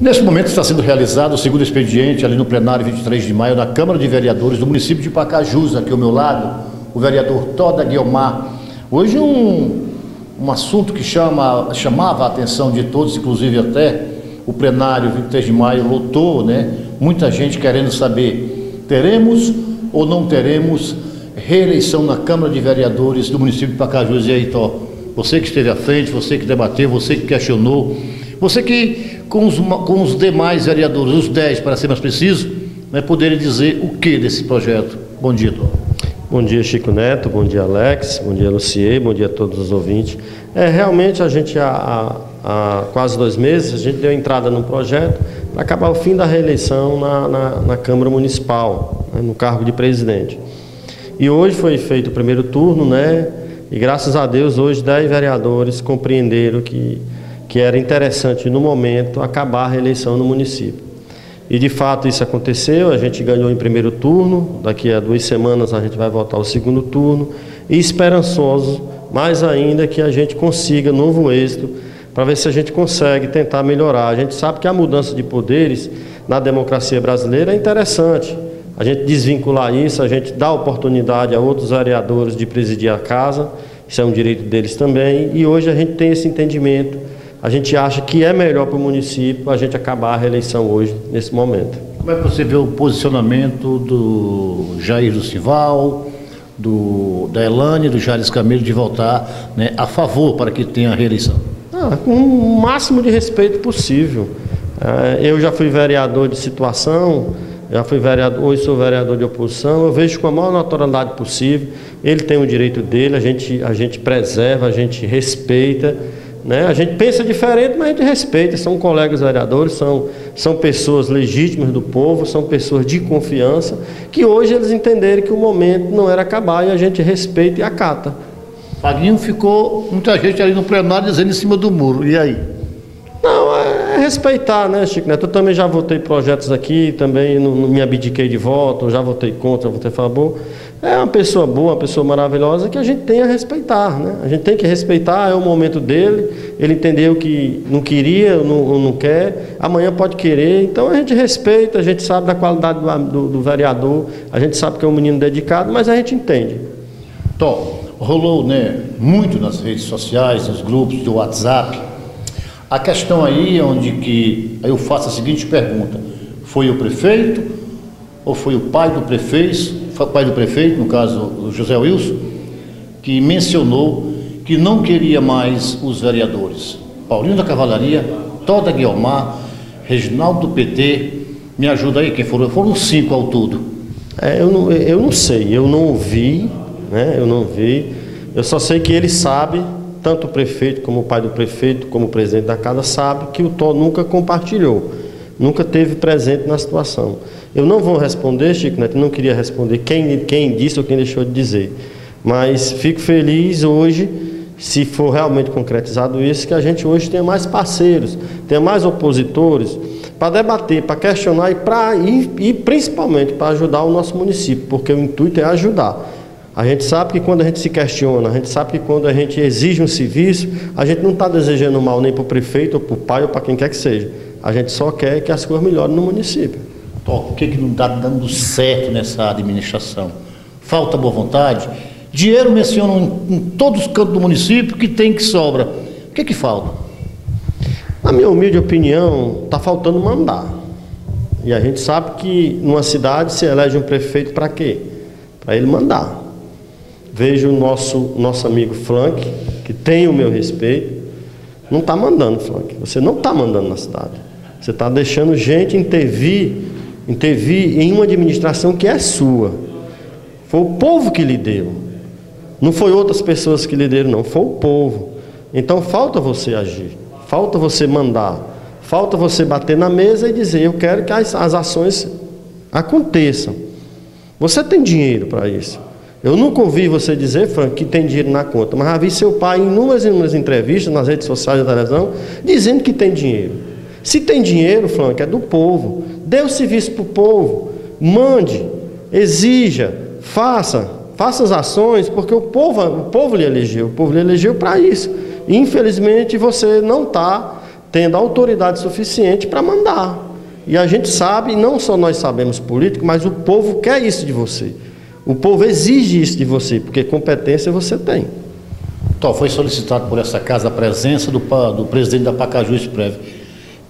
Nesse momento está sendo realizado o segundo expediente ali no plenário 23 de maio da Câmara de Vereadores do município de Pacajus, aqui ao meu lado, o vereador Toda Guiomar. Hoje um, um assunto que chama, chamava a atenção de todos, inclusive até o plenário 23 de maio lotou, né? Muita gente querendo saber, teremos ou não teremos reeleição na Câmara de Vereadores do município de Pacajus. E aí, Tó, você que esteve à frente, você que debateu, você que questionou, você que, com os, com os demais vereadores, os 10 para ser mais preciso, né, poderem dizer o que desse projeto. Bom dia, Tó. Bom dia, Chico Neto, bom dia, Alex, bom dia, Lucier, bom dia a todos os ouvintes. É, realmente, a gente, há, há, há quase dois meses, a gente deu entrada no projeto para acabar o fim da reeleição na, na, na Câmara Municipal, né, no cargo de presidente. E hoje foi feito o primeiro turno, né? E graças a Deus, hoje 10 vereadores compreenderam que, que era interessante, no momento, acabar a reeleição no município. E de fato isso aconteceu, a gente ganhou em primeiro turno, daqui a duas semanas a gente vai voltar ao segundo turno, e esperançoso, mais ainda, que a gente consiga novo êxito, para ver se a gente consegue tentar melhorar. A gente sabe que a mudança de poderes na democracia brasileira é interessante a gente desvincular isso, a gente dá oportunidade a outros vereadores de presidir a casa, isso é um direito deles também, e hoje a gente tem esse entendimento. A gente acha que é melhor para o município a gente acabar a reeleição hoje, nesse momento. Como é que você vê o posicionamento do Jair do Cival, do, da Elane, do Jales Camilo de voltar né, a favor para que tenha a reeleição? Ah, com o máximo de respeito possível. Ah, eu já fui vereador de situação, já fui vereador, hoje sou vereador de oposição, eu vejo com a maior naturalidade possível, ele tem o direito dele, a gente, a gente preserva, a gente respeita, né? a gente pensa diferente, mas a gente respeita, são colegas vereadores, são, são pessoas legítimas do povo, são pessoas de confiança, que hoje eles entenderam que o momento não era acabar e a gente respeita e acata. Paguinho ficou muita gente ali no plenário dizendo em cima do muro, e aí? Respeitar, né, Chico Neto? Eu também já votei projetos aqui, também não, não me abdiquei de voto, já votei contra, votei a favor. É uma pessoa boa, uma pessoa maravilhosa que a gente tem a respeitar, né? A gente tem que respeitar, é o momento dele, ele entendeu que não queria, não, não quer, amanhã pode querer, então a gente respeita, a gente sabe da qualidade do, do, do vereador, a gente sabe que é um menino dedicado, mas a gente entende. Tom, rolou né, muito nas redes sociais, nos grupos do WhatsApp, a questão aí é onde que eu faço a seguinte pergunta: foi o prefeito ou foi o pai do prefeito, pai do prefeito, no caso o José Wilson, que mencionou que não queria mais os vereadores? Paulinho da Cavalaria, Toda Guiomar, Reginaldo do PT, me ajuda aí, quem foram? Foram cinco ao todo. É, eu, não, eu não sei, eu não ouvi, né? Eu não vi. Eu só sei que ele sabe tanto o prefeito como o pai do prefeito, como o presidente da casa sabe que o Tó nunca compartilhou, nunca teve presente na situação. Eu não vou responder, Chico Neto, não queria responder quem, quem disse ou quem deixou de dizer, mas fico feliz hoje, se for realmente concretizado isso, que a gente hoje tenha mais parceiros, tenha mais opositores para debater, para questionar e, pra, e, e principalmente para ajudar o nosso município, porque o intuito é ajudar. A gente sabe que quando a gente se questiona, a gente sabe que quando a gente exige um serviço, a gente não está desejando mal nem para o prefeito, ou para o pai, ou para quem quer que seja. A gente só quer que as coisas melhorem no município. o que, que não está dando certo nessa administração? Falta boa vontade? Dinheiro mencionam em, em todos os cantos do município que tem que sobra. O que, que falta? Na minha humilde opinião, está faltando mandar. E a gente sabe que numa cidade se elege um prefeito para quê? Para ele mandar. Vejo o nosso, nosso amigo Flank, que tem o meu respeito, não está mandando, Flank. Você não está mandando na cidade. Você está deixando gente intervir, intervir em uma administração que é sua. Foi o povo que lhe deu. Não foi outras pessoas que lhe deram, não. Foi o povo. Então falta você agir. Falta você mandar. Falta você bater na mesa e dizer: Eu quero que as, as ações aconteçam. Você tem dinheiro para isso. Eu nunca ouvi você dizer, Frank, que tem dinheiro na conta, mas já vi seu pai em inúmeras, inúmeras entrevistas nas redes sociais da televisão dizendo que tem dinheiro. Se tem dinheiro, Frank, é do povo. Dê o serviço para o povo. Mande, exija, faça, faça as ações, porque o povo, o povo lhe elegeu, o povo lhe elegeu para isso. Infelizmente você não está tendo autoridade suficiente para mandar. E a gente sabe, não só nós sabemos político, mas o povo quer isso de você. O povo exige isso de você, porque competência você tem. Então, foi solicitado por essa casa a presença do, do presidente da Pacaju Exprev.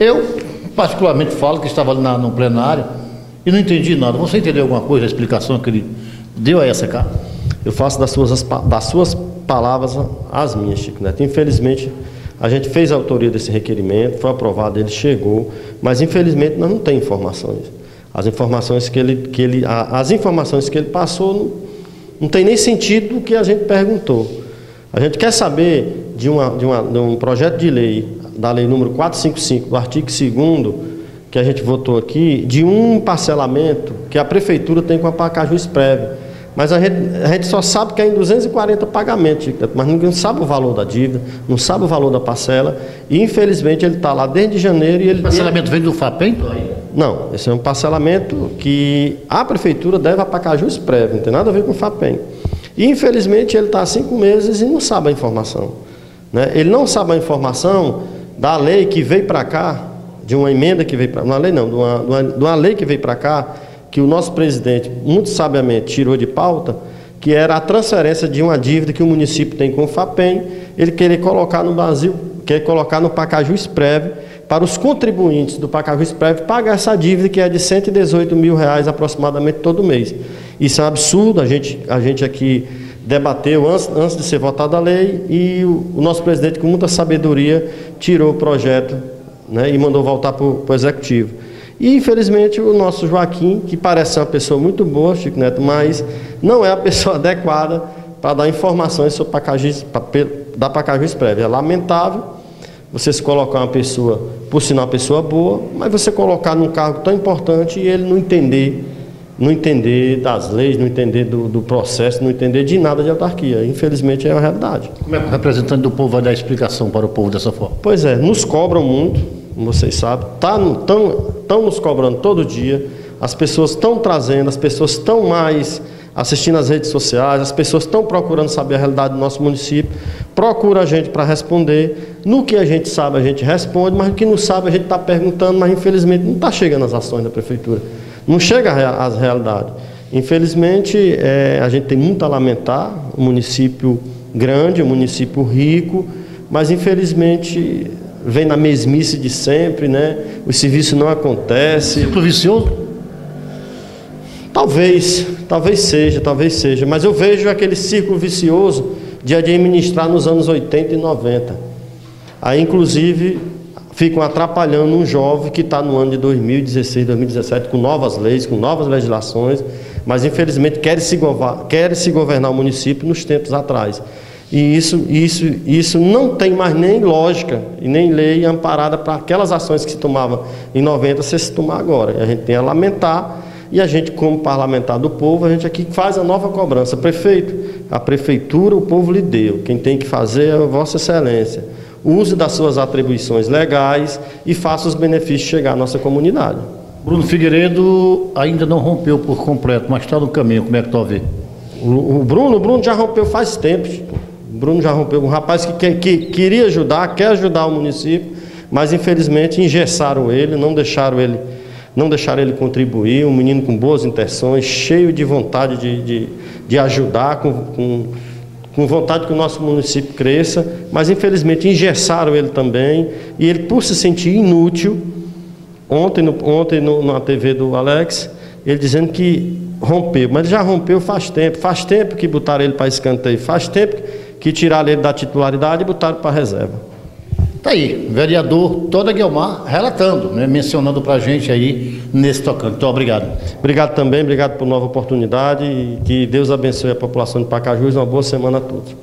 Eu, particularmente, falo que estava ali na, no plenário e não entendi nada. Você entendeu alguma coisa, a explicação que ele deu a essa casa? Eu faço das suas, das suas palavras as minhas, Chico Neto. Infelizmente, a gente fez a autoria desse requerimento, foi aprovado, ele chegou, mas infelizmente nós não temos informações. As informações que ele, que ele, as informações que ele passou não, não tem nem sentido do que a gente perguntou. A gente quer saber de, uma, de, uma, de um projeto de lei, da lei número 455, do artigo 2 que a gente votou aqui, de um parcelamento que a prefeitura tem com a Pacaju Expreve mas a gente, a gente só sabe que é em 240 pagamentos, mas ninguém sabe o valor da dívida, não sabe o valor da parcela. E infelizmente ele está lá desde janeiro e ele. O parcelamento vem do FAPEM? Não, esse é um parcelamento que a prefeitura deve a Pacaju Exprev, não tem nada a ver com o FAPEM. E infelizmente ele está há cinco meses e não sabe a informação. Né? Ele não sabe a informação da lei que veio para cá, de uma emenda que veio para. Não, lei não, uma, de uma, de uma lei que veio para cá que o nosso presidente, muito sabiamente, tirou de pauta, que era a transferência de uma dívida que o município tem com o FAPEM, ele querer colocar no Brasil, quer colocar no Pacaju Exprev, para os contribuintes do Pacaju Exprev pagar essa dívida que é de 118 mil reais aproximadamente todo mês. Isso é um absurdo, a gente, a gente aqui debateu antes, antes de ser votada a lei e o, o nosso presidente, com muita sabedoria, tirou o projeto né, e mandou voltar para o executivo. E infelizmente o nosso Joaquim, que parece ser uma pessoa muito boa, Chico Neto, mas não é a pessoa adequada para dar informações sobre Pacaju, da Pacaju Express. É lamentável você se colocar uma pessoa, por sinal uma pessoa boa, mas você colocar num cargo tão importante e ele não entender, não entender das leis, não entender do, do processo, não entender de nada de autarquia. Infelizmente é a realidade. Como é que o representante do povo vai dar explicação para o povo dessa forma? Pois é, nos cobram muito, como vocês sabem, estão tá, nos cobrando todo dia, as pessoas estão trazendo, as pessoas estão mais assistindo as redes sociais, as pessoas estão procurando saber a realidade do nosso município, procura a gente para responder. No que a gente sabe, a gente responde, mas no que não sabe, a gente está perguntando, mas infelizmente não está chegando as ações da prefeitura. Não chega às realidades. Infelizmente, é, a gente tem muito a lamentar, um município grande, um município rico, mas infelizmente vem na mesmice de sempre, né? O serviço não acontece. Ciclo vicioso? Talvez, talvez seja, talvez seja. Mas eu vejo aquele ciclo vicioso de administrar nos anos 80 e 90. Aí, inclusive, ficam atrapalhando um jovem que está no ano de 2016, 2017, com novas leis, com novas legislações, mas infelizmente quer se, quer se governar o município nos tempos atrás. E isso, isso, isso não tem mais nem lógica e nem lei amparada para aquelas ações que se tomavam em 90 se se tomar agora. E a gente tem a lamentar e a gente, como parlamentar do povo, a gente aqui faz a nova cobrança. Prefeito, a prefeitura o povo lhe deu. Quem tem que fazer é a Vossa Excelência. Use das suas atribuições legais e faça os benefícios chegar à nossa comunidade. Bruno Figueiredo ainda não rompeu por completo, mas está no caminho. Como é que está a ver? O, o Bruno, o Bruno já rompeu faz tempo. Bruno já rompeu, um rapaz que, que, que queria ajudar, quer ajudar o município, mas infelizmente engessaram ele, não deixaram ele, não deixaram ele contribuir. Um menino com boas intenções, cheio de vontade de, de, de ajudar, com, com, com vontade que o nosso município cresça, mas infelizmente engessaram ele também. E ele, por se sentir inútil, ontem, no, ontem no, na TV do Alex, ele dizendo que rompeu, mas já rompeu faz tempo, faz tempo que botaram ele para escanteio, faz tempo que tiraram ele da titularidade e botaram para reserva. Tá aí, vereador Toda Guilmar relatando, né, mencionando para a gente aí nesse tocante. Então, obrigado. Obrigado também, obrigado por nova oportunidade e que Deus abençoe a população de Pacajus. Uma boa semana a todos.